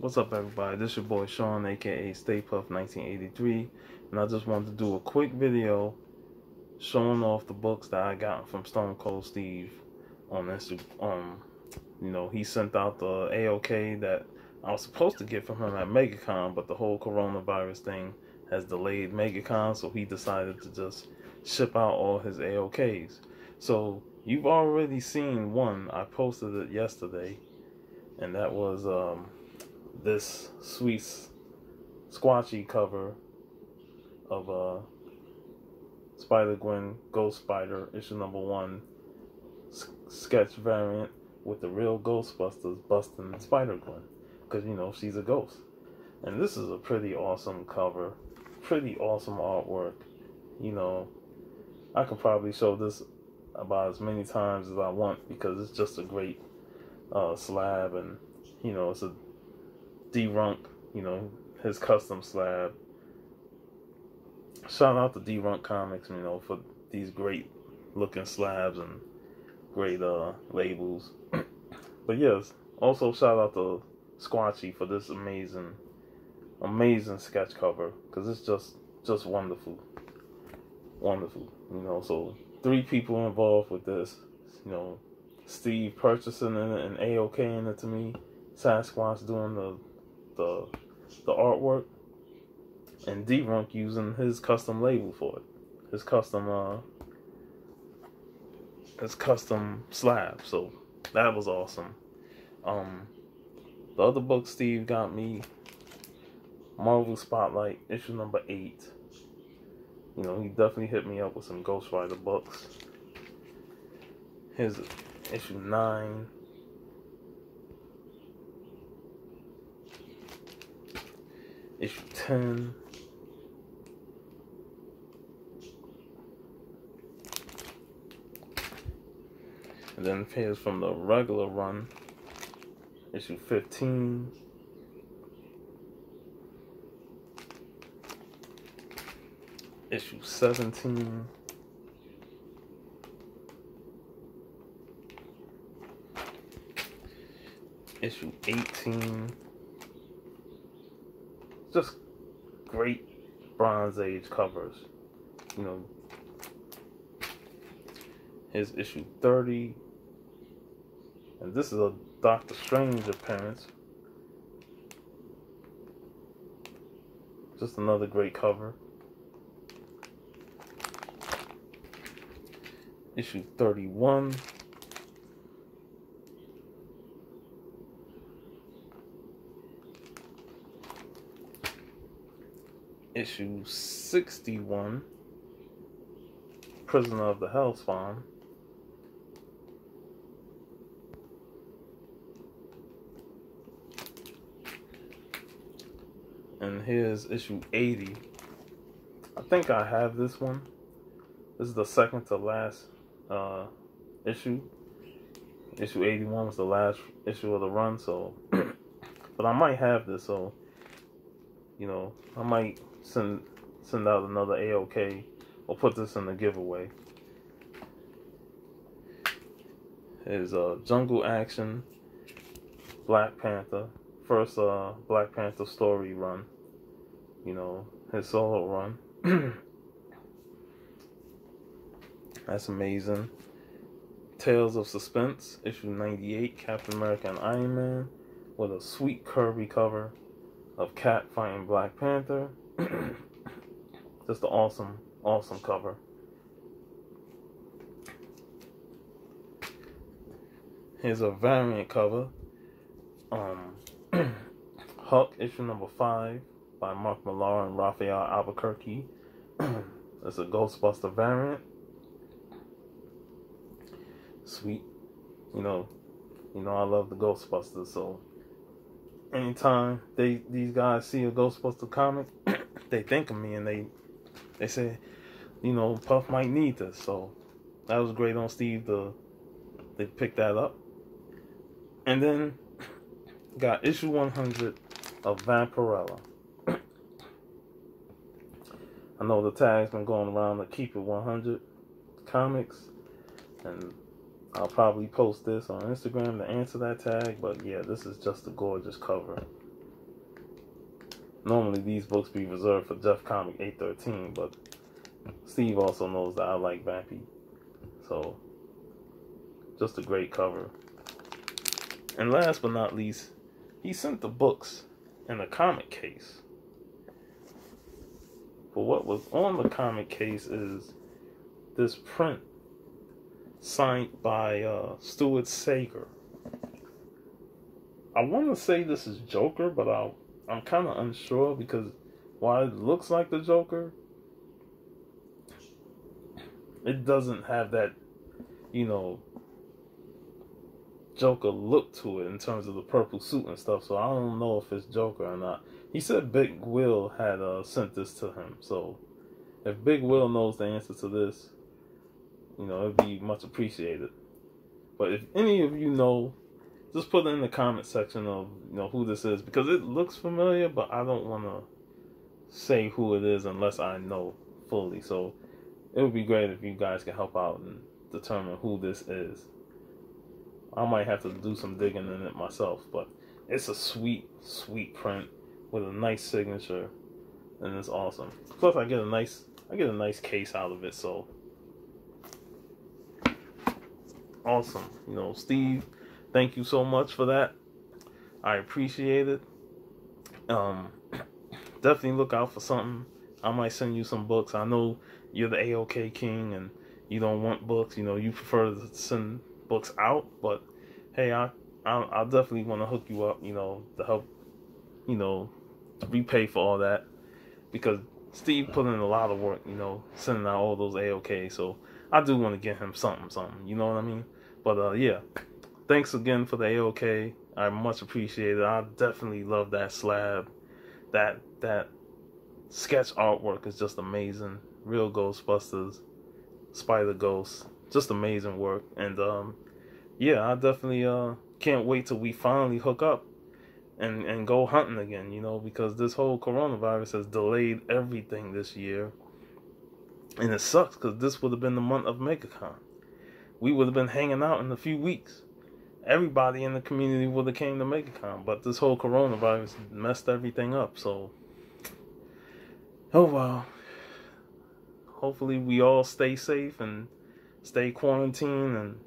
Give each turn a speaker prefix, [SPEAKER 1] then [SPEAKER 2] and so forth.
[SPEAKER 1] What's up, everybody? This your boy Sean, aka Stay Puff 1983, and I just wanted to do a quick video showing off the books that I got from Stone Cold Steve on Instagram. Um, you know, he sent out the AOK that I was supposed to get from him at MegaCon, but the whole coronavirus thing has delayed MegaCon, so he decided to just ship out all his AOKs. So you've already seen one. I posted it yesterday, and that was um, this sweet squatchy cover of uh, Spider Gwen Ghost Spider issue number one sketch variant with the real Ghostbusters busting Spider Gwen because you know she's a ghost. And this is a pretty awesome cover, pretty awesome artwork. You know, I could probably show this about as many times as I want because it's just a great uh, slab and you know it's a D-Runk, you know, his custom slab. Shout out to D-Runk Comics, you know, for these great looking slabs and great uh, labels. but yes, also shout out to Squatchy for this amazing, amazing sketch cover because it's just just wonderful, wonderful. You know, so three people involved with this. You know, Steve purchasing it and AOKing it to me, Sasquatch doing the the the artwork, and D-Runk using his custom label for it, his custom uh his custom slab. So that was awesome. Um, the other book Steve got me, Marvel Spotlight, issue number eight. You know, he definitely hit me up with some Ghost Rider books. Here's issue nine. Issue 10. And then here's from the regular run, issue 15. Issue 17. Issue 18 just great Bronze Age covers. You know, his issue 30. And this is a Doctor Strange appearance. Just another great cover. Issue 31. Issue 61, Prisoner of the Hellspawn. And here's issue 80. I think I have this one. This is the second to last uh, issue. Issue 81 was the last issue of the run, so. but I might have this, so. You know, I might send send out another AOK or put this in the giveaway. Is uh, Jungle Action, Black Panther, first uh, Black Panther story run. You know, his solo run. That's amazing. Tales of Suspense, issue 98, Captain America and Iron Man, with a sweet curvy cover of Cap fighting Black Panther. Just an awesome, awesome cover. Here's a variant cover. Um, Huck, issue number five by Mark Millar and Rafael Albuquerque. it's a Ghostbuster variant. Sweet. You know, you know I love the Ghostbusters, so anytime they these guys see a Ghostbuster comic, they think of me and they they say, you know, Puff might need this. So that was great on Steve to they picked that up. And then got issue 100 of Vampirella. I know the tag's been going around to keep it 100 comics, and I'll probably post this on Instagram to answer that tag. But yeah, this is just a gorgeous cover. Normally these books be reserved for Jeff Comic 813, but Steve also knows that I like Vampy. So, just a great cover. And last but not least, he sent the books in a comic case. But what was on the comic case is this print signed by uh, Stuart Sayger. I want to say this is Joker, but i I'm kind of unsure because while it looks like the Joker, it doesn't have that, you know, Joker look to it in terms of the purple suit and stuff. So I don't know if it's Joker or not. He said Big Will had uh, sent this to him. So if Big Will knows the answer to this, you know, it'd be much appreciated. But if any of you know, just put it in the comment section of you know who this is because it looks familiar, but I don't want to say who it is unless I know fully. So it would be great if you guys can help out and determine who this is. I might have to do some digging in it myself, but it's a sweet, sweet print with a nice signature, and it's awesome. Plus, I get a nice, I get a nice case out of it, so awesome. You know, Steve, thank you so much for that. I appreciate it. Um, definitely look out for something. I might send you some books. I know you're the AOK king and you don't want books. You know, you prefer to send books out, but hey, I I, I definitely want to hook you up. You know, to help. You know, repay for all that because Steve put in a lot of work. You know, sending out all those AOK. So I do want to get him something, something. You know what I mean? But uh, yeah, thanks again for the AOK. I much appreciate it. I definitely love that slab. That that sketch artwork is just amazing. Real Ghostbusters, Spider Ghost, just amazing work. And um, yeah, I definitely uh can't wait till we finally hook up and and go hunting again. You know, because this whole coronavirus has delayed everything this year, and it sucks because this would have been the month of MegaCon. We would have been hanging out in a few weeks. Everybody in the community would have came to MegaCon, but this whole coronavirus messed everything up. So oh well hopefully we all stay safe and stay quarantined and